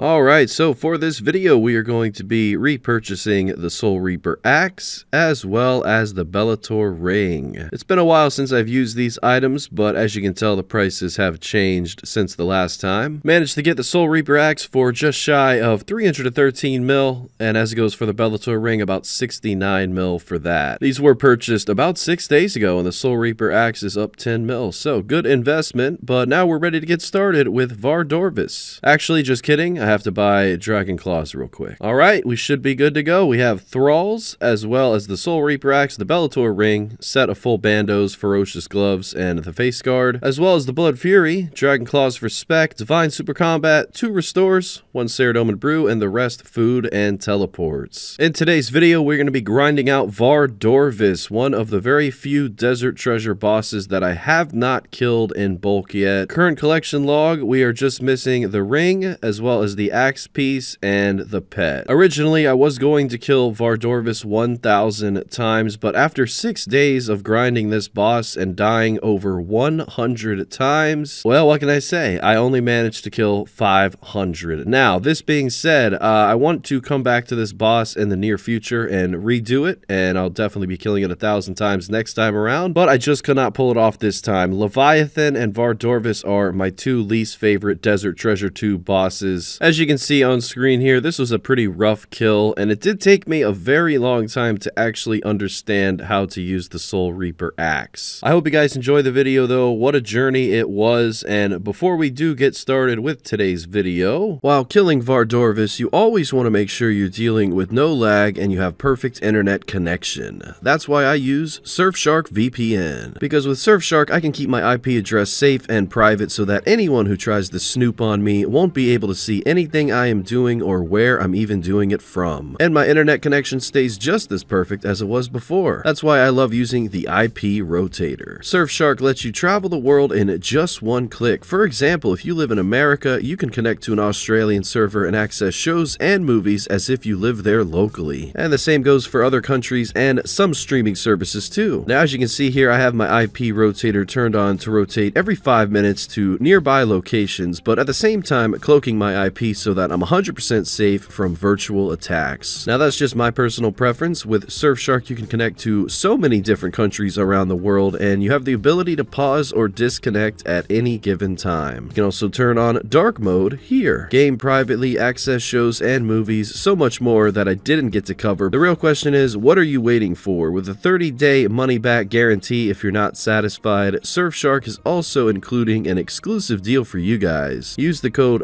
Alright, so for this video we are going to be repurchasing the Soul Reaper Axe as well as the Bellator Ring. It's been a while since I've used these items, but as you can tell the prices have changed since the last time. Managed to get the Soul Reaper Axe for just shy of 313 mil, and as it goes for the Bellator Ring, about 69 mil for that. These were purchased about six days ago, and the Soul Reaper Axe is up 10 mil, so good investment, but now we're ready to get started with Vardorvis. Actually, just kidding, I have to buy Dragon Claws real quick. All right, we should be good to go. We have Thralls, as well as the Soul Reaper Axe, the Bellator Ring, set of full bandos, Ferocious Gloves, and the Face Guard, as well as the Blood Fury, Dragon Claws for Spec, Divine Super Combat, two Restores, one Saradomin Brew, and the rest Food and Teleports. In today's video, we're going to be grinding out Vardorvis, one of the very few Desert Treasure bosses that I have not killed in bulk yet. Current collection log, we are just missing the ring, as well as the axe piece, and the pet. Originally, I was going to kill Vardorvis 1,000 times, but after 6 days of grinding this boss and dying over 100 times, well, what can I say? I only managed to kill 500. Now, this being said, uh, I want to come back to this boss in the near future and redo it, and I'll definitely be killing it a thousand times next time around, but I just could not pull it off this time. Leviathan and Vardorvis are my two least favorite Desert Treasure 2 bosses. As you can see on screen here, this was a pretty rough kill, and it did take me a very long time to actually understand how to use the Soul Reaper axe. I hope you guys enjoy the video though, what a journey it was, and before we do get started with today's video, while killing Vardorvis, you always want to make sure you're dealing with no lag and you have perfect internet connection. That's why I use Surfshark VPN, because with Surfshark I can keep my IP address safe and private so that anyone who tries to snoop on me won't be able to see anything I am doing or where I'm even doing it from. And my internet connection stays just as perfect as it was before. That's why I love using the IP rotator. Surfshark lets you travel the world in just one click. For example, if you live in America, you can connect to an Australian server and access shows and movies as if you live there locally. And the same goes for other countries and some streaming services too. Now as you can see here, I have my IP rotator turned on to rotate every 5 minutes to nearby locations, but at the same time cloaking my IP so that I'm 100% safe from virtual attacks. Now that's just my personal preference. With Surfshark you can connect to so many different countries around the world and you have the ability to pause or disconnect at any given time. You can also turn on dark mode here. Game privately, access shows and movies, so much more that I didn't get to cover. The real question is, what are you waiting for? With a 30-day money-back guarantee if you're not satisfied, Surfshark is also including an exclusive deal for you guys. Use the code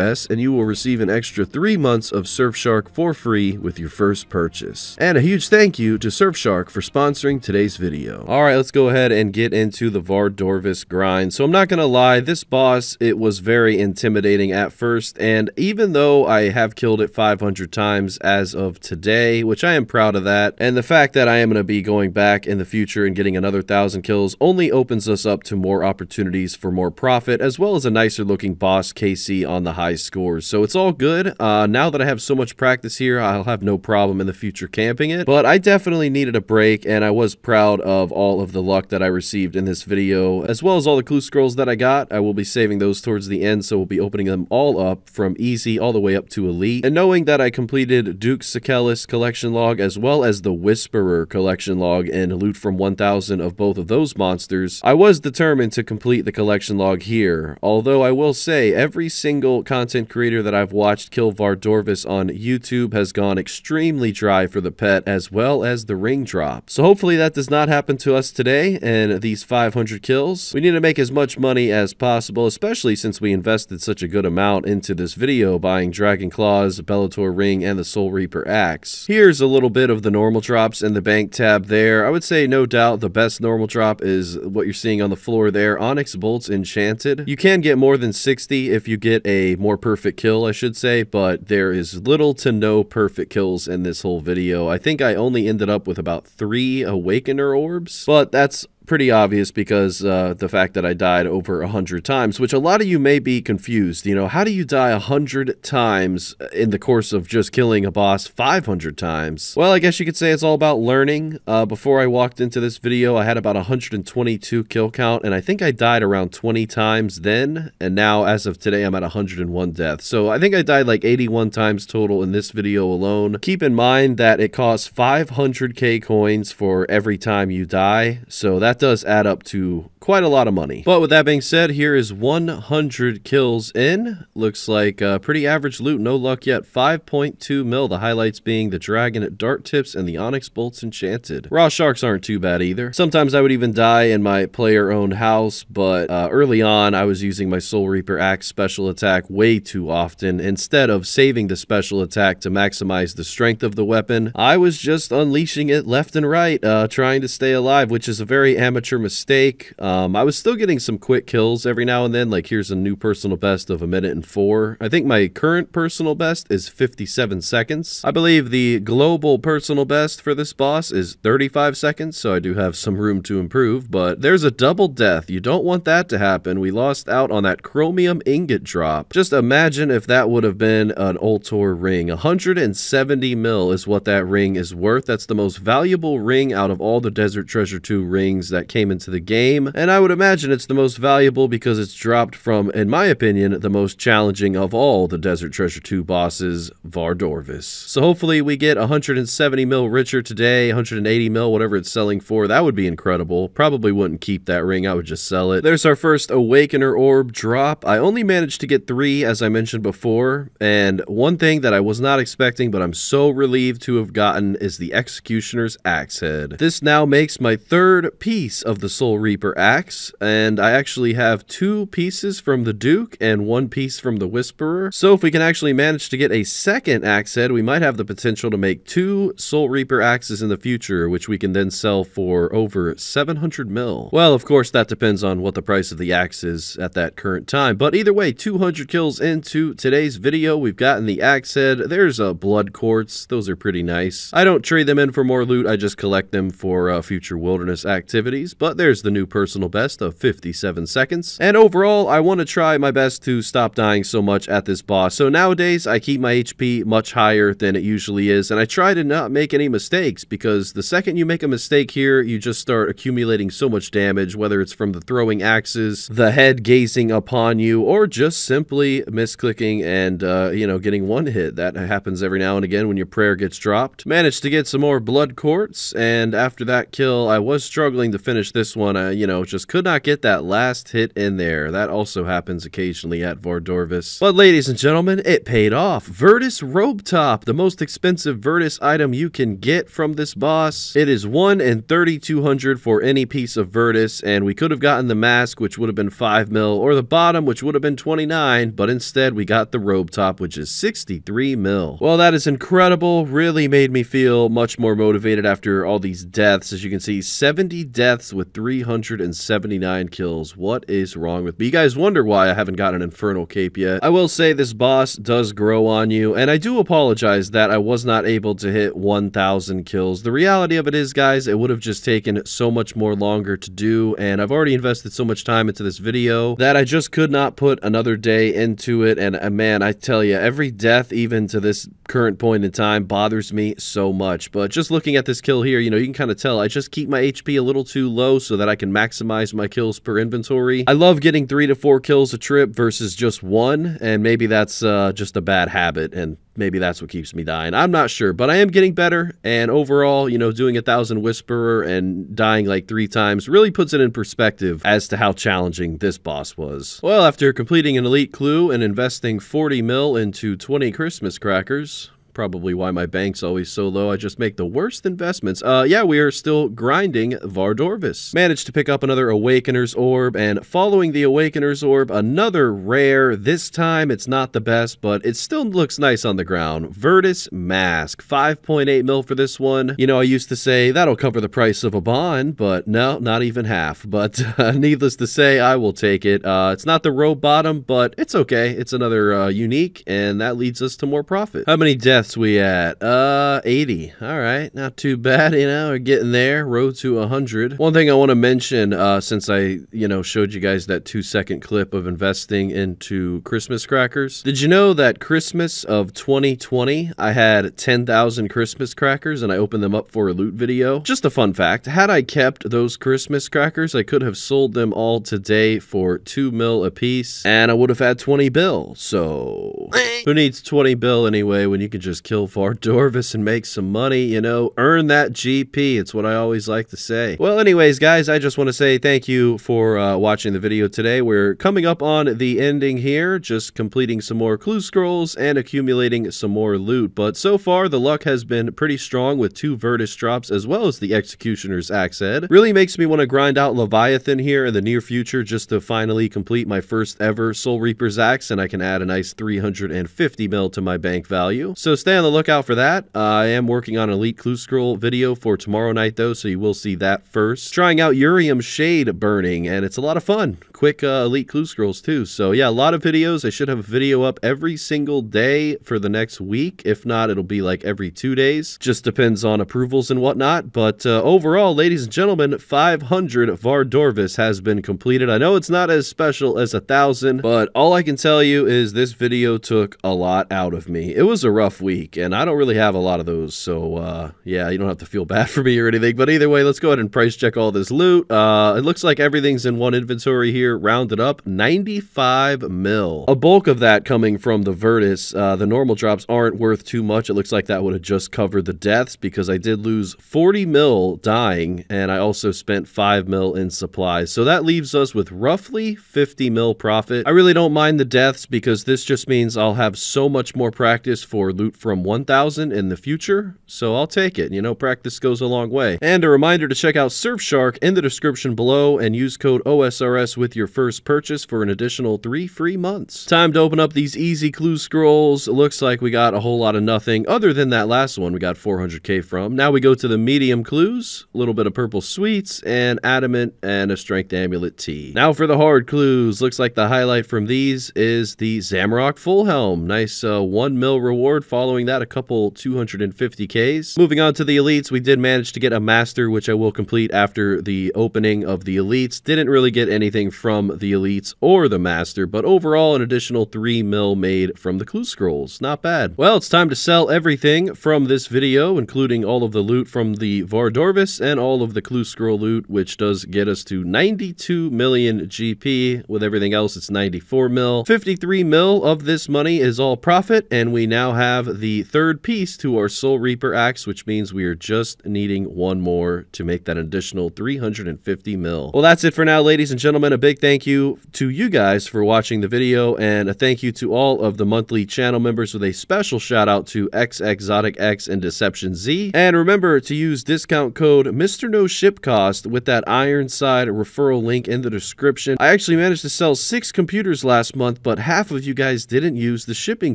And you will receive an extra 3 months of Surfshark for free with your first purchase. And a huge thank you to Surfshark for sponsoring today's video. Alright, let's go ahead and get into the Vardorvis grind. So I'm not gonna lie, this boss, it was very intimidating at first, and even though I have killed it 500 times as of today, which I am proud of that, and the fact that I am gonna be going back in the future and getting another thousand kills only opens us up to more opportunities for more profit, as well as a nicer looking boss KC on the high scores. So it's all good. Uh, now that I have so much practice here, I'll have no problem in the future camping it, but I definitely needed a break, and I was proud of all of the luck that I received in this video, as well as all the clue scrolls that I got. I will be saving those towards the end, so we'll be opening them all up from easy all the way up to elite. And knowing that I completed Duke Sucellus collection log as well as the Whisperer collection log and loot from 1000 of both of those monsters, I was determined to complete the collection log here. Although I will say, every single content creator that I've watched kill Vardorvis on YouTube has gone extremely dry for the pet as well as the ring drop. So hopefully that does not happen to us today and these 500 kills. We need to make as much money as possible, especially since we invested such a good amount into this video buying Dragon Claws, Bellator Ring, and the Soul Reaper Axe. Here's a little bit of the normal drops in the bank tab there. I would say no doubt the best normal drop is what you're seeing on the floor there, Onyx Bolts Enchanted. You can get more than 60 if you get a more perfect kill, I should say, but there is little to no perfect kills in this whole video. I think I only ended up with about three Awakener orbs, but that's pretty obvious because uh, the fact that I died over a hundred times, which a lot of you may be confused. You know, how do you die a hundred times in the course of just killing a boss 500 times? Well, I guess you could say it's all about learning. Uh, before I walked into this video, I had about 122 kill count, and I think I died around 20 times then, and now as of today, I'm at 101 deaths. So I think I died like 81 times total in this video alone. Keep in mind that it costs 500k coins for every time you die, so that does add up to quite a lot of money. But with that being said, here is 100 kills in. Looks like uh, pretty average loot, no luck yet. 5.2 mil, the highlights being the Dragon at Dart Tips and the Onyx Bolts Enchanted. Raw Sharks aren't too bad either. Sometimes I would even die in my player-owned house, but uh, early on I was using my Soul Reaper Axe special attack way too often. Instead of saving the special attack to maximize the strength of the weapon, I was just unleashing it left and right, uh, trying to stay alive, which is a very amateur mistake. Um, I was still getting some quick kills every now and then, like here's a new personal best of a minute and four. I think my current personal best is 57 seconds. I believe the global personal best for this boss is 35 seconds, so I do have some room to improve, but there's a double death. You don't want that to happen. We lost out on that chromium ingot drop. Just imagine if that would have been an Ultor ring. 170 mil is what that ring is worth. That's the most valuable ring out of all the Desert Treasure 2 rings that came into the game and I would imagine it's the most valuable because it's dropped from, in my opinion, the most challenging of all the Desert Treasure 2 bosses, Vardorvis. So hopefully we get 170 mil richer today, 180 mil, whatever it's selling for. That would be incredible. Probably wouldn't keep that ring, I would just sell it. There's our first Awakener Orb drop. I only managed to get three, as I mentioned before, and one thing that I was not expecting, but I'm so relieved to have gotten, is the Executioner's Axe Head. This now makes my third piece of the Soul Reaper axe and I actually have two pieces from the Duke and one piece from the Whisperer. So if we can actually manage to get a second axe head, we might have the potential to make two Soul Reaper axes in the future, which we can then sell for over 700 mil. Well, of course, that depends on what the price of the axe is at that current time, but either way, 200 kills into today's video. We've gotten the axe head. There's a blood quartz. Those are pretty nice. I don't trade them in for more loot. I just collect them for uh, future wilderness activities, but there's the new personal best of 57 seconds. And overall, I want to try my best to stop dying so much at this boss. So nowadays, I keep my HP much higher than it usually is, and I try to not make any mistakes because the second you make a mistake here, you just start accumulating so much damage, whether it's from the throwing axes, the head gazing upon you, or just simply misclicking and, uh, you know, getting one hit. That happens every now and again when your prayer gets dropped. Managed to get some more blood quartz, and after that kill, I was struggling to finish this one. Uh, you know, just could not get that last hit in there. That also happens occasionally at Vardorvis. But ladies and gentlemen, it paid off. Virtus Robe Top, the most expensive Virtus item you can get from this boss. It is 1 in 3200 for any piece of Virtus, and we could have gotten the mask, which would have been 5 mil, or the bottom, which would have been 29, but instead we got the Robe Top, which is 63 mil. Well, that is incredible. Really made me feel much more motivated after all these deaths. As you can see, 70 deaths with 379 kills. What is wrong with me? You guys wonder why I haven't gotten an Infernal Cape yet. I will say this boss does grow on you, and I do apologize that I was not able to hit 1,000 kills. The reality of it is, guys, it would have just taken so much more longer to do, and I've already invested so much time into this video that I just could not put another day into it, and uh, man, I tell you, every death, even to this current point in time, bothers me so much. But just looking at this kill here, you know, you can kind of tell I just keep my HP a little too low so that I can maximize maximize my kills per inventory. I love getting three to four kills a trip versus just one, and maybe that's uh, just a bad habit, and maybe that's what keeps me dying. I'm not sure, but I am getting better, and overall, you know, doing a thousand Whisperer and dying like three times really puts it in perspective as to how challenging this boss was. Well, after completing an elite clue and investing 40 mil into 20 Christmas crackers, probably why my bank's always so low. I just make the worst investments. Uh, yeah, we are still grinding Vardorvis. Managed to pick up another Awakener's Orb, and following the Awakener's Orb, another rare. This time, it's not the best, but it still looks nice on the ground. Virtus Mask. 5.8 mil for this one. You know, I used to say that'll cover the price of a bond, but no, not even half. But uh, needless to say, I will take it. Uh, it's not the robe bottom, but it's okay. It's another uh, unique, and that leads us to more profit. How many deaths we at? Uh, 80. All right, not too bad, you know, we're getting there. Road to 100. One thing I want to mention, uh, since I, you know, showed you guys that two second clip of investing into Christmas crackers. Did you know that Christmas of 2020, I had 10,000 Christmas crackers and I opened them up for a loot video? Just a fun fact. Had I kept those Christmas crackers, I could have sold them all today for 2 mil a piece and I would have had 20 bill. So, who needs 20 bill anyway when you can just kill Vardorvis and make some money, you know? Earn that GP. It's what I always like to say. Well, anyways, guys, I just want to say thank you for uh, watching the video today. We're coming up on the ending here, just completing some more clue scrolls and accumulating some more loot. But so far, the luck has been pretty strong with two Virtus drops as well as the Executioner's Axe Head. Really makes me want to grind out Leviathan here in the near future just to finally complete my first ever Soul Reaper's Axe, and I can add a nice 350 mil to my bank value. So stay on the lookout for that. Uh, I am working on Elite Clue Scroll video for tomorrow night though, so you will see that first. Trying out Urium Shade Burning, and it's a lot of fun. Quick uh, Elite Clue Scrolls too. So yeah, a lot of videos. I should have a video up every single day for the next week. If not, it'll be like every two days. Just depends on approvals and whatnot. But uh, overall, ladies and gentlemen, 500 Vardorvis has been completed. I know it's not as special as a thousand, but all I can tell you is this video took a lot out of me. It was a rough week, and I don't really have a lot of those. So uh, yeah, you don't have to feel bad for me or anything. But either way, let's go ahead and price check all this loot. Uh, it looks like everything's in one inventory here, rounded up 95 mil. A bulk of that coming from the Virtus. Uh, the normal drops aren't worth too much. It looks like that would have just covered the deaths because I did lose 40 mil dying, and I also spent 5 mil in supplies. So that leaves us with roughly 50 mil profit. I really don't mind the deaths because this just means I'll have so much more practice for loot from 1000 in the future. So I'll take it. You know, practice goes a long way. And a reminder to check out Surfshark in the description below and use code OSRS with your first purchase for an additional three free months. Time to open up these easy clue scrolls. Looks like we got a whole lot of nothing other than that last one we got 400k from. Now we go to the medium clues, a little bit of purple sweets and adamant and a strength amulet T. Now for the hard clues. Looks like the highlight from these is the Zamorak full helm. Nice uh, one mil reward following that a couple 250ks. Moving on to the elites, we did manage to get a master, which I will complete after the opening of the elites. Didn't really get anything from the elites or the master, but overall an additional 3 mil made from the clue scrolls. Not bad. Well, it's time to sell everything from this video, including all of the loot from the Vardorvis and all of the clue scroll loot, which does get us to 92 million GP. With everything else, it's 94 mil. 53 mil of this money is all profit, and we now have the third piece to our Soul Reaper axe, which means we are just needing one more to make that additional 350 mil. Well, that's it for now, ladies and gentlemen. A big thank you to you guys for watching the video, and a thank you to all of the monthly channel members with a special shout out to X Exotic X and Deception Z. And remember to use discount code Mr. No Ship Cost with that Ironside referral link in the description. I actually managed to sell six computers last month, but half of you guys didn't use the shipping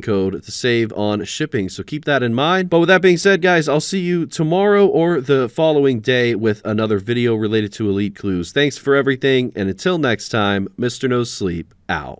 code to save on shipping, so keep that in mind. But with that being said, guys, I'll see you tomorrow or the following day with another video related to Elite Clues. Thanks for everything, and until next time, Mr. No Sleep out.